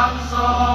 song.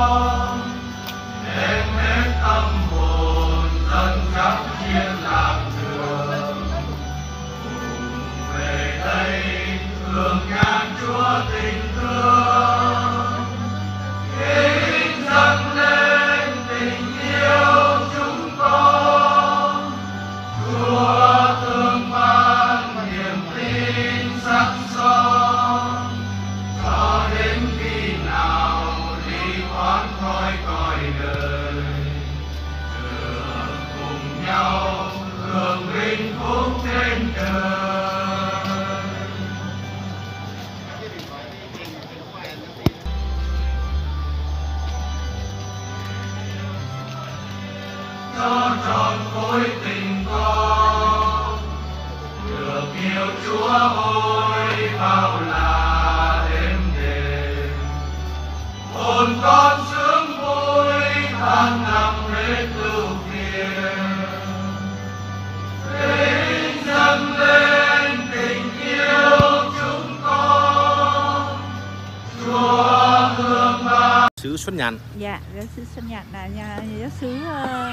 Sứ Xuân Nhàn Dạ, giáo sư Xuân Nhật là nhà giáo sư ờ,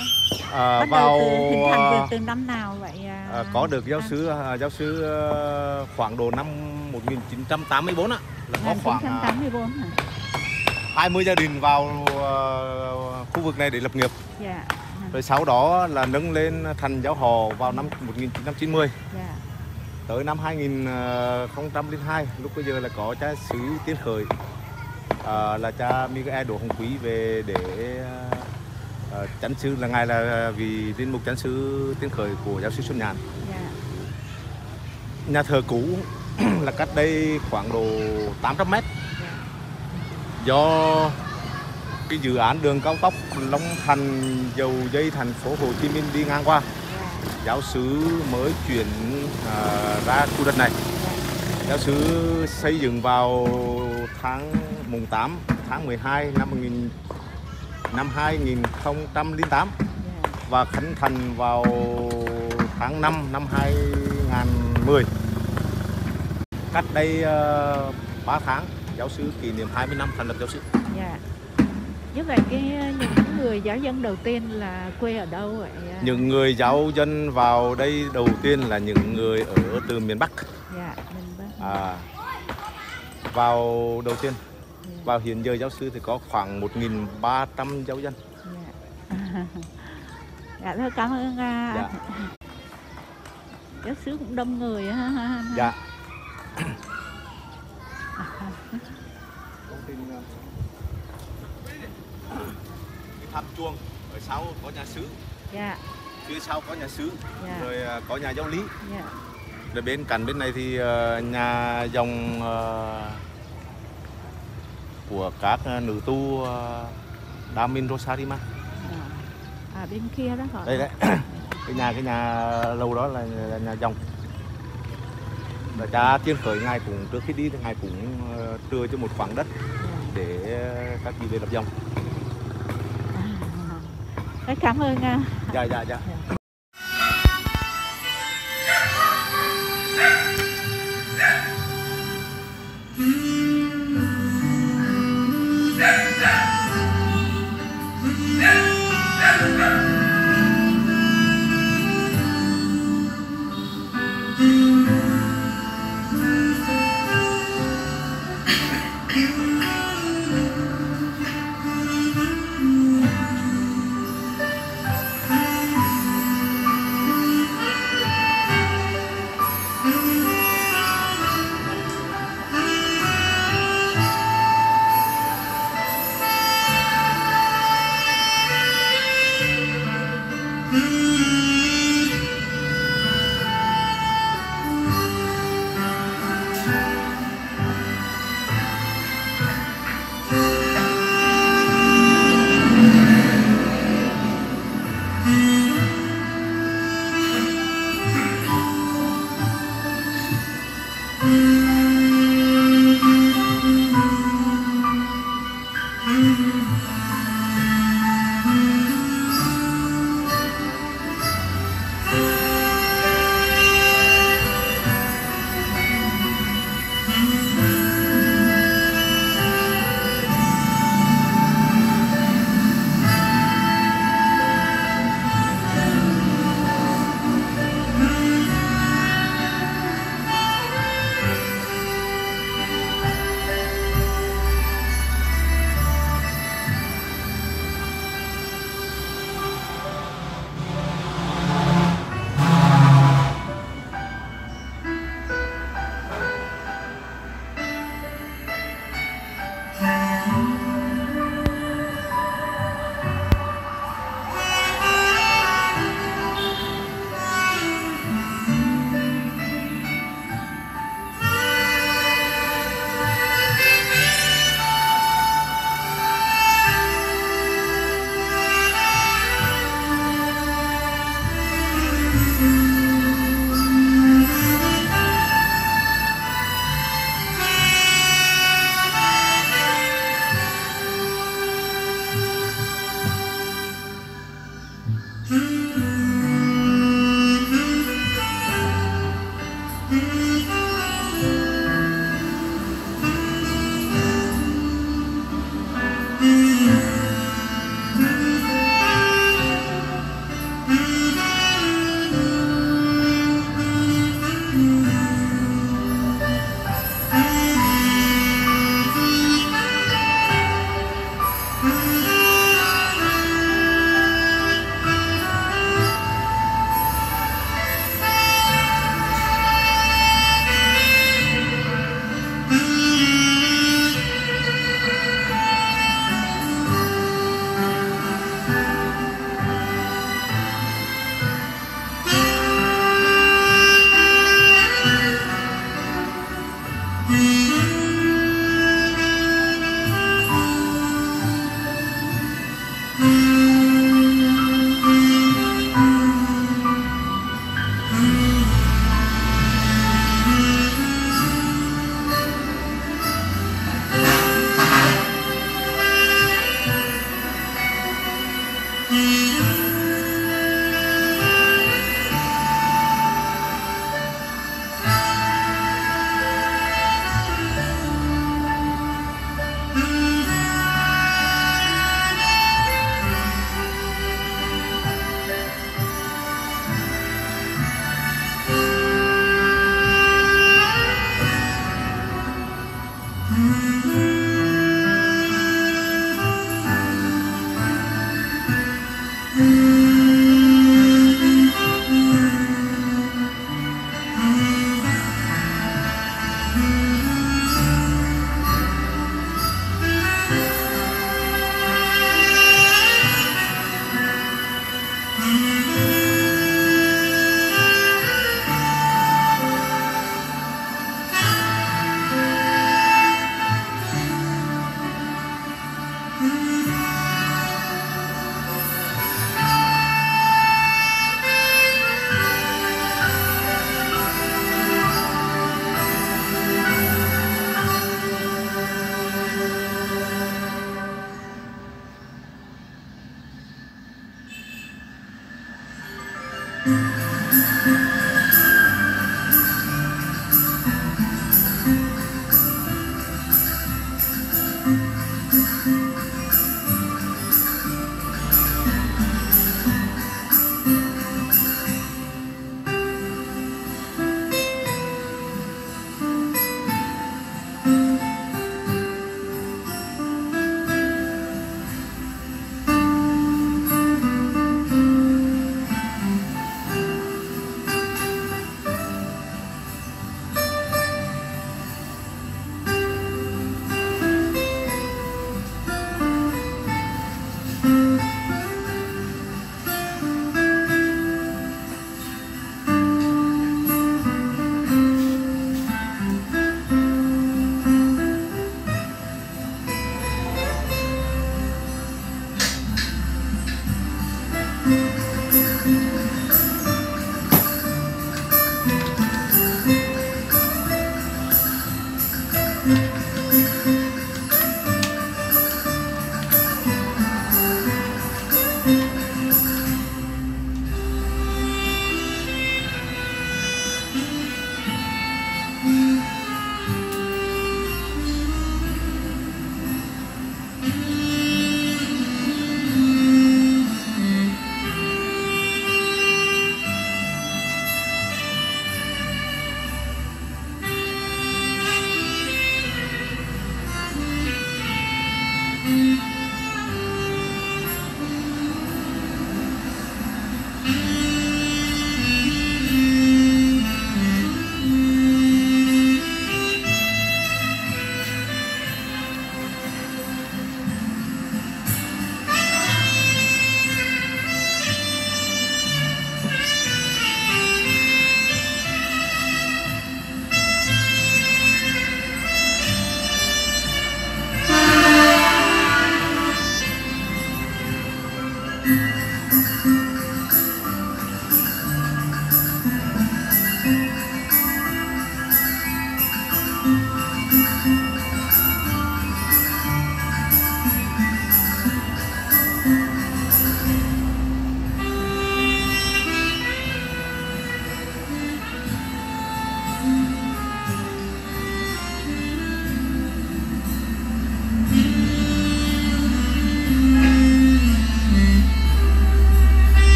à, bắt vào đầu từ hình thành à, từ, từ năm nào vậy? à? à, có được giáo À, sư à, giáo sư à, khoảng độ năm 1984 á là có khoảng à, 1984 hả? 20 gia đình vào à, khu vực này để lập nghiệp Dạ, rồi sau đó là nâng lên thành giáo họ vào năm 1990 dạ, tới năm 2002 lúc bây giờ là có cha xứ Tiên Khởi à, là cha Miguel Đỗ Hồng Quý về để à, chánh sư là ngài là vì linh mục chánh sư Tiên Khởi của giáo sư Xuân Nhàn. Dạ, nhà thờ cũ là cách đây khoảng độ 800 mét. Dạ, do cái dự án đường cao tốc Long Thành dầu dây thành phố Hồ Chí Minh đi ngang qua dạ, giáo sứ mới chuyển à, ra khu đất này giáo sứ xây dựng vào tháng mùng 8 tháng 12 năm 1000 năm 2008 dạ, và khánh thành vào tháng 5 năm 2010 cách đây uh, 3 tháng giáo sư kỷ niệm 20 năm thành lập giáo sư. Dạ. Như vậy cái những người giáo dân đầu tiên là quê ở đâu vậy à? những người giáo dân vào đây đầu tiên là những người ở từ miền Bắc à, vào đầu tiên Dạ. vào hiện giờ giáo sư thì có khoảng 1.300 giáo dân dạ dạ thôi cảm ơn à, Dạ. giáo sứ cũng đông người ha, ha, ha. dạ tháp chuông ở sau có nhà sứ dạ phía sau có nhà sứ Dạ. rồi à, có nhà giáo lý dạ rồi bên cạnh bên này thì ờ, nhà dòng ờ, của các ờ, nữ tu Damin Rosarima. À, à bên kia đó họ. Đây đấy cái nhà cái nhà lâu đó là, là nhà dòng. Và cha tiên khởi ngài cũng trước khi đi thì ngài cũng đưa cho một khoảng đất để các vị về lập dòng. Rất cảm ơn à. dạ dạ. Dạ